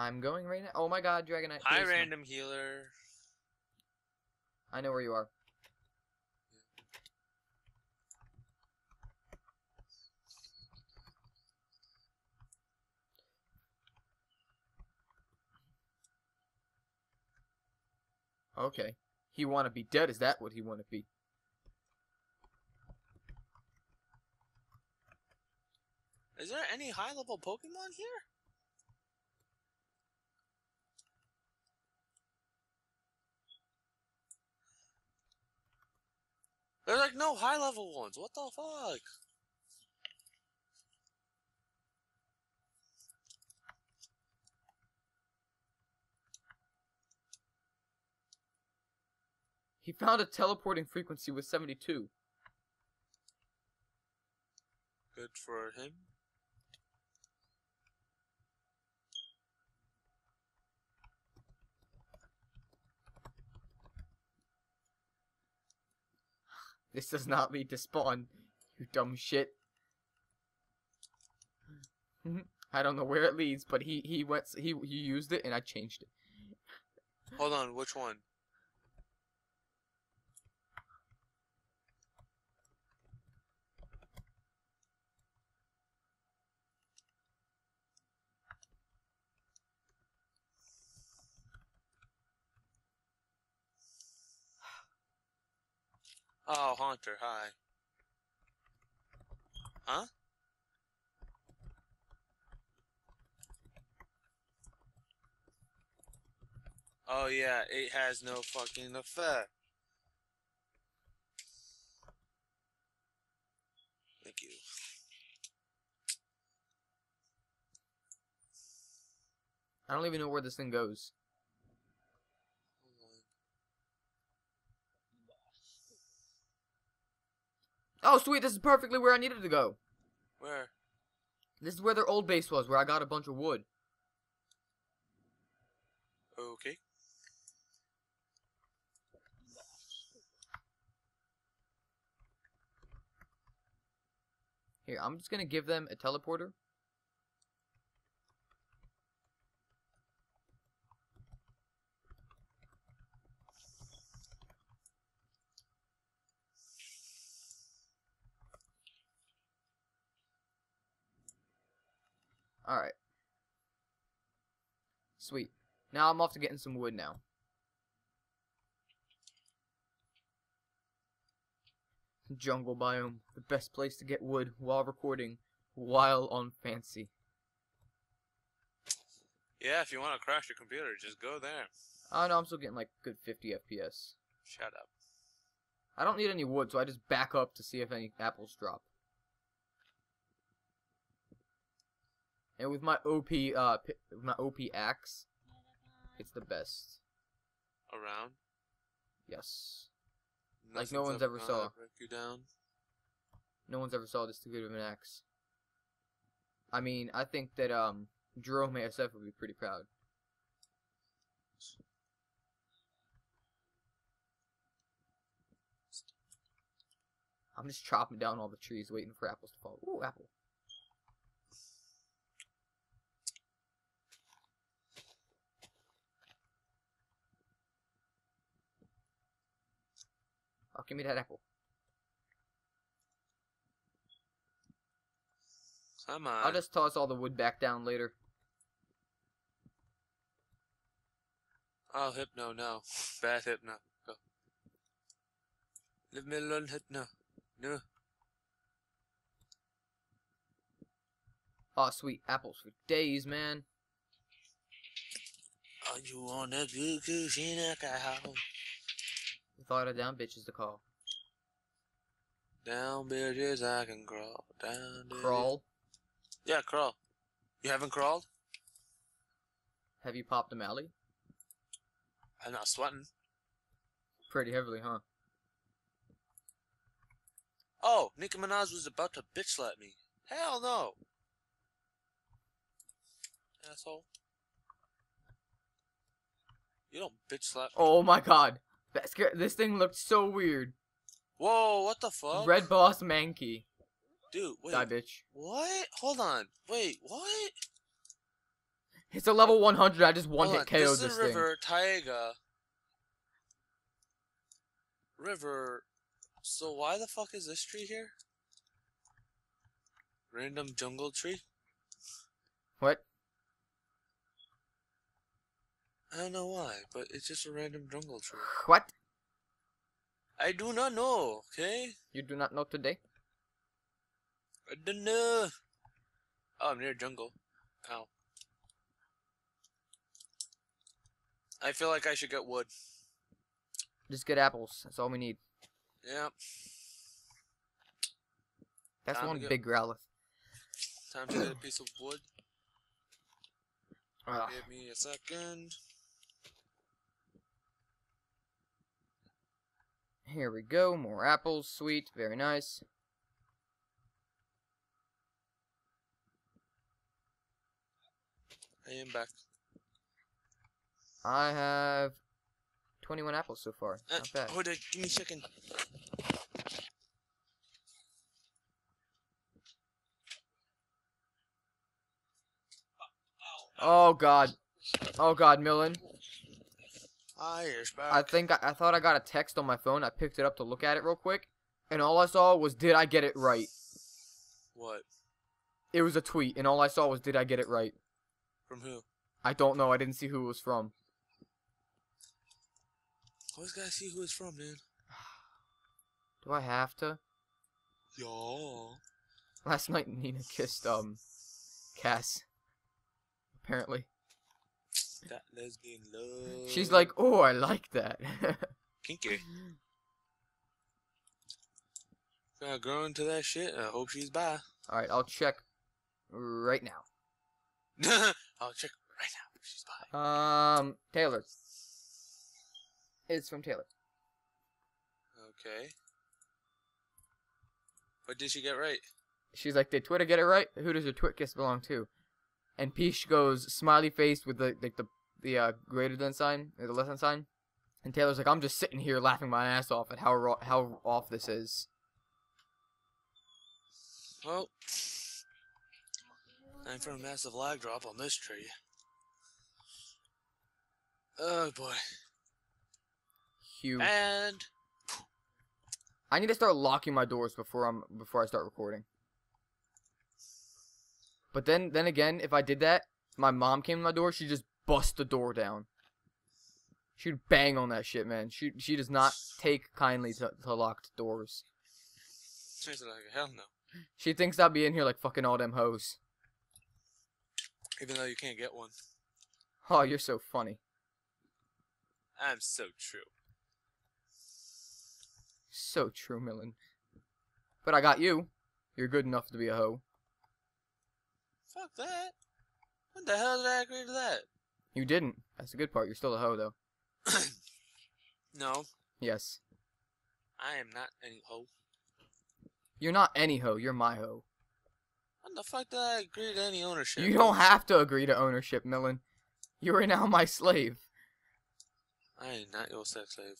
I'm going right now. Oh my god, Dragonite. Hi, random healer. I know where you are. Okay. He want to be dead? Is that what he want to be? Is there any high level Pokemon here? There's like no high level ones. What the fuck? He found a teleporting frequency with 72. Good for him. This does not lead to spawn, you dumb shit. I don't know where it leads, but he he went he he used it and I changed it. Hold on, which one? Oh, Haunter, hi. Huh? Oh yeah, it has no fucking effect. Thank you. I don't even know where this thing goes. Hold on. Oh sweet, this is perfectly where I needed to go. Where? This is where their old base was, where I got a bunch of wood. Okay. Here, I'm just gonna give them a teleporter. Alright. Sweet. Now I'm off to getting some wood now. Jungle biome, the best place to get wood while recording, while on fancy. Yeah, if you want to crash your computer, just go there. Oh no, I'm still getting like good 50 FPS. Shut up. I don't need any wood, so I just back up to see if any apples drop. And with my OP, uh, with my OP axe, it's the best. Around. Yes. Like no one's ever gonna saw. Break you down. No one's ever saw this good of an axe. I mean, I think that um Jerome ASF would be pretty proud. I'm just chopping down all the trees, waiting for apples to fall. Ooh, apple. Give me that apple. Come on. I'll just toss all the wood back down later. Oh, hypno, no. Bad hypno. Go. Leave me alone, hypno. No. Oh, sweet apples for days, man. Are you on a good in a cow? Thought of down bitches to call. Down bitches, I can crawl. Down bitches. Crawl. Yeah, crawl. You haven't crawled? Have you popped a Mally? I'm not sweating. Pretty heavily, huh? Oh, Nicki Minaj was about to bitch slap me. Hell no. Asshole. You don't bitch slap. Oh my god. That this thing looked so weird. Whoa, what the fuck? Red Boss Mankey. Dude, wait. Die bitch. What? Hold on. Wait, what? It's a level 100. I just one Hold hit KO'd this this is thing. River Taiga. River. So why the fuck is this tree here? Random jungle tree? What? I don't know why, but it's just a random jungle tree. What? I do not know, okay? You do not know today? I don't know. Oh, I'm near jungle. Ow. I feel like I should get wood. Just get apples. That's all we need. Yeah. That's Time one get- big Growlithe. Time to get a piece of wood. Ugh. Give me a second. Here we go. More apples. Sweet. Very nice. I am back. I have 21 apples so far. Uh, Not bad. hold on, give me a second. Oh god. Oh god, Milan. Here's back. I think I, I thought I got a text on my phone. I picked it up to look at it real quick, and all I saw was did I get it right? What? It was a tweet, and all I saw was did I get it right? From who? I don't know. I didn't see who it was from. Always gotta see who it's from, man. Do I have to? Yo. Last night Nina kissed um Cass. Apparently. That lesbian love. She's like, "Oh, I like that." kinky. Gonna grow into that shit. I hope she's bi. All right, I'll check right now. I'll check right now she's bi. Um, Taylor. It's from Taylor. Okay. What did she get right? She's like, "Did Twitter get it right? Who does your twit kiss belong to?" And Peach goes smiley face with the like the the uh, greater than sign, or the less than sign. And Taylor's like, "I'm just sitting here laughing my ass off at how ro- how off this is." Well, time for a massive lag drop on this tree. Oh boy. Huge. And I need to start locking my doors before I'm before I start recording. But then then again, if I did that, my mom came to my door, she'd just bust the door down. She'd bang on that shit, man. She she does not take kindly to, to locked doors. she's like, hell no. She thinks I'll be in here like fucking all them hoes. Even though you can't get one. Oh, you're so funny. I'm so true. So true, Milan. But I got you. You're good enough to be a hoe. Fuck that. When the hell did I agree to that? You didn't. That's the good part. You're still a hoe, though. no, Yes. I am not any hoe. You're not any hoe. You're my hoe. When the fuck did I agree to any ownership? You don't have to agree to ownership, Milan. You are now my slave. I am not your sex slave.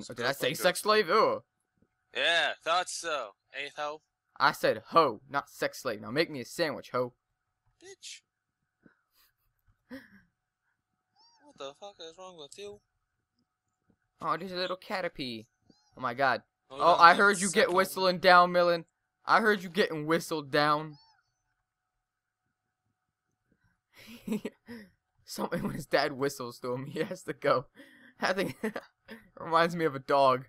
So Did I say sex slave? Ew. Yeah, thought so. Eighth hoe? I said hoe, not sex slave. Now make me a sandwich, hoe. Bitch. What the fuck is wrong with you? Oh, there's a little caterpie. Oh my god. Hold Oh, oh I heard you get whistling down, Milan. I heard you getting whistled down. Something when his dad whistles to him, he has to go. I think reminds me of a dog.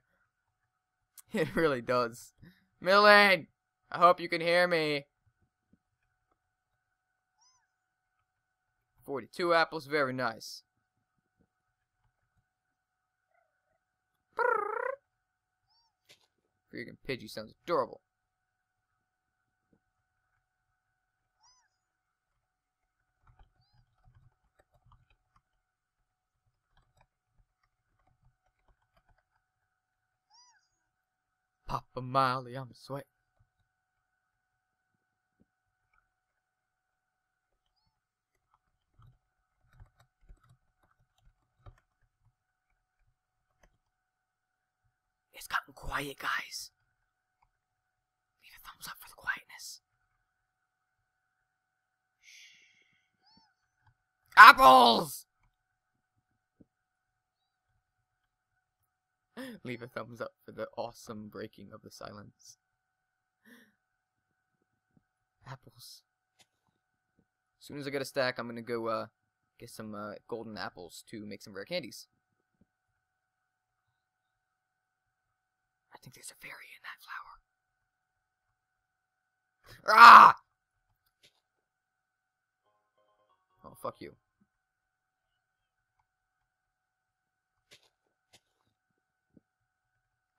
It really does. Milan, I hope you can hear me. 42 apples, very nice. Freaking Pidgey sounds adorable. Papa Miley, I'm sweating. It's gotten quiet, guys. Leave a thumbs up for the quietness. Apples! Leave a thumbs up for the awesome breaking of the silence. Apples. As soon as I get a stack, I'm gonna go uh, get some uh, golden apples to make some rare candies. Think there's a fairy in that flower. Ah! Oh, fuck you.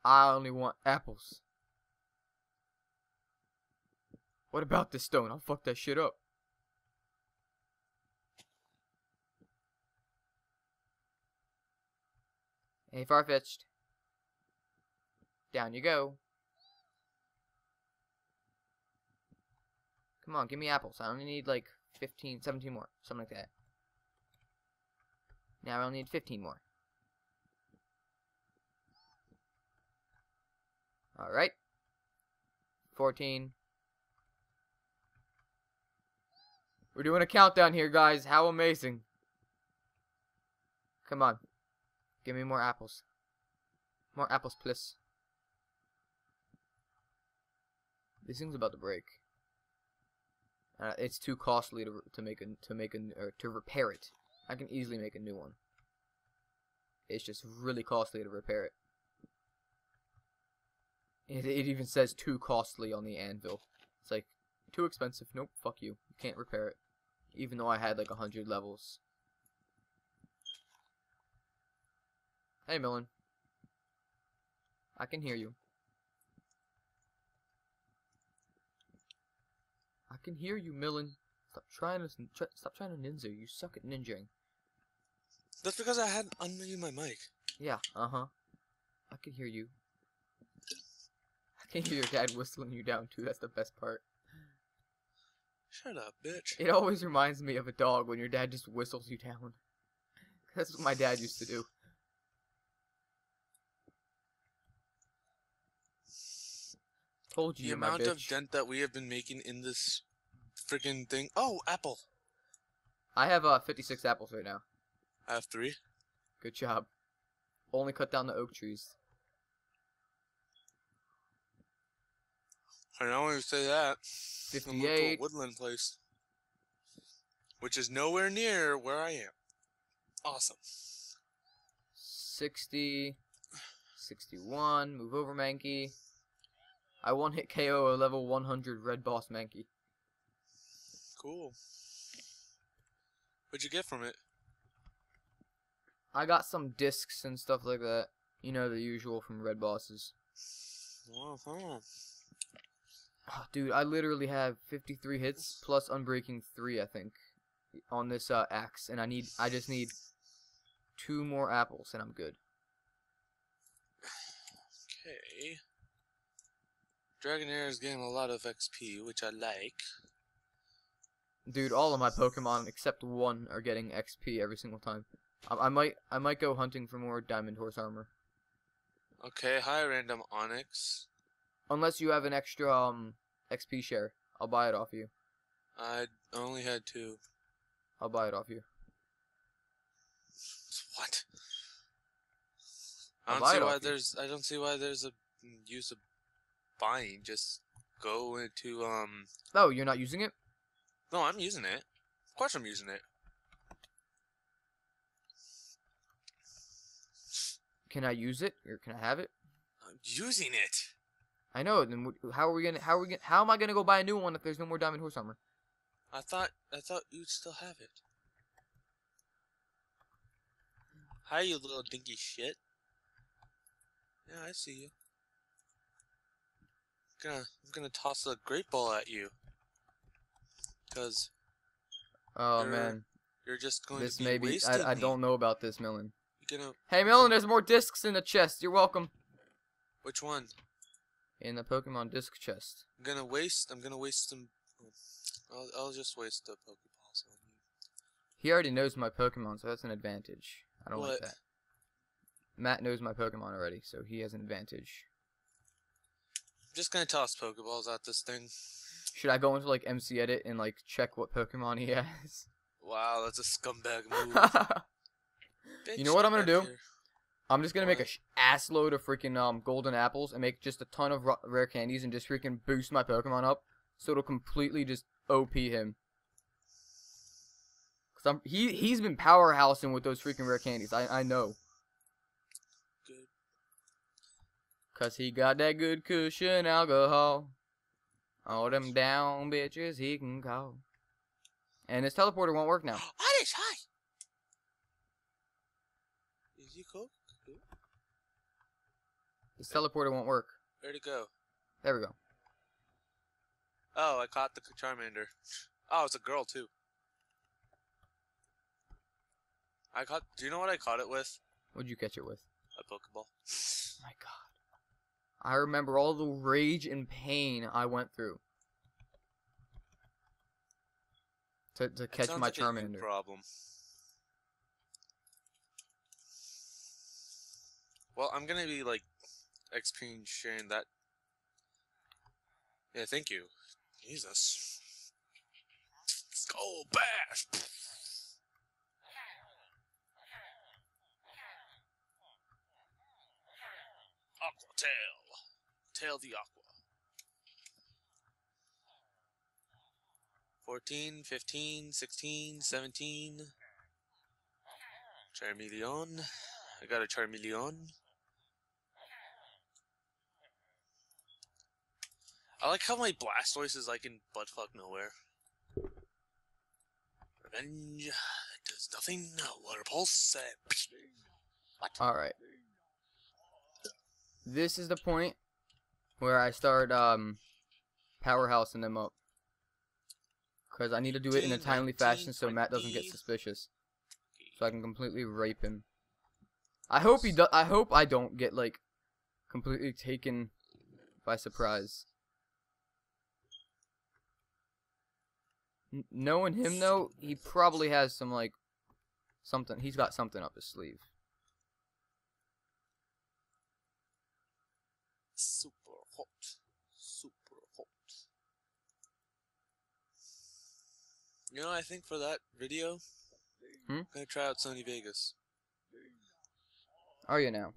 I only want apples. What about this stone? I'll fuck that shit up. Hey, Farfetch'd. Down you go. Come on, give me apples. I only need like 15, 17 more. Something like that. Now I only need 15 more. Alright. 14. We're doing a countdown here, guys. How amazing. Come on. Give me more apples. More apples, please. This thing's about to break. Uh, it's too costly to to make a to make a or to repair it. I can easily make a new one. It's just really costly to repair it. It, it even says too costly on the anvil. It's like too expensive. Nope, fuck you. You can't repair it. Even though I had like a hundred levels. Hey, Milan. I can hear you. Can hear you, Milan. Stop trying to try, stop trying to ninja. You suck at ninjaing. That's because I had unmuted my mic. Yeah, uh huh. I can hear you. I can hear your dad whistling you down too. That's the best part. Shut up, bitch. It always reminds me of a dog when your dad just whistles you down. That's what my dad used to do. Told you, The amount of dent that we have been making in this freaking thing. Oh, apple. I have uh 56 apples right now. I have three. Good job. Only cut down the oak trees. I know when you say that. I'm to a 58. woodland place. Which is nowhere near where I am. Awesome. 60, 61, move over Mankey. I one hit KO a level 100 red boss Mankey. Cool. What'd you get from it? I got some discs and stuff like that. You know, the usual from red bosses. Uh-huh. Oh, dude, I literally have 53 hits plus unbreaking 3, I think, on this uh, axe. And I need, I just need two more apples and I'm good. Okay. Dragonair is getting a lot of XP, which I like. Dude, all of my Pokemon except one are getting XP every single time. I, I might, I might go hunting for more Diamond Horse armor. Okay, hi random Onix. Unless you have an extra um XP share, I'll buy it off you. I only had two. I'll buy it off you. What? I don't see why off you. there's I don't see why there's a use of buying. Just go into um Oh, you're not using it? No, I'm using it. Of course I'm using it. Can I use it or can I have it? I'm using it. I know. Then how are we gonna? How are we gonna? How am I gonna go buy a new one if there's no more Diamond Horse armor? I thought I thought you'd still have it. Hi, you little dinky shit. Yeah, I see you. I'm gonna I'm gonna toss a great ball at you. Cause Oh You're man, you're just going this to be may be. wasted. I, I don't know about this, Milan. Gonna Hey, Milan, there's more discs in the chest. You're welcome. which one? In the Pokemon disc chest. I'm gonna waste. I'm gonna waste some. Oh, I'll I'll just waste the Pokeballs on you. He already knows my Pokemon, so that's an advantage. I don't like that. Matt knows my Pokemon already, so he has an advantage. I'm just gonna toss Pokeballs at this thing. Should I go into like MC Edit and like check what Pokemon he has? Wow, that's a scumbag move. You know what I'm gonna do? Get I'm just gonna make a What? sh- ass load of freaking um golden apples and make just a ton of rare candies and just freaking boost my Pokemon up so it'll completely just OP him. Cause I'm he he's been powerhousing with those freaking rare candies. I I know. Good. Cause he got that good cushion alcohol. All them down bitches he can call. And his teleporter won't work now. Oddish, hi. Is he cool? His teleporter won't work. Where'd it go? There we go. Oh, I caught the Charmander. Oh, it's a girl too. I caught. Do you know what I caught it with? What'd you catch it with? A Pokeball. my god. I remember all the rage and pain I went through to, to catch my like Charmander. Problem. Well, I'm gonna be like XP sharing that. Yeah, thank you. Jesus. Skull bash. Aqua tail. Tail the aqua. 14, 15, 16, 17. Charmeleon. I got a Charmeleon. I like how my Blastoise is like in buttfuck nowhere. Revenge does nothing. Water pulse. Eh, what? Alright. This is the point where I start um powerhousing them up. Cause I need to do it in a timely fashion so Matt doesn't get suspicious. So I can completely rape him. I hope he do- I hope I don't get like completely taken by surprise. N- knowing him though, he probably has some like something. He's got something up his sleeve. Super hot. Super hot. You know, I think for that video, Hmm? I'm gonna try out Sony Vegas. Are you now?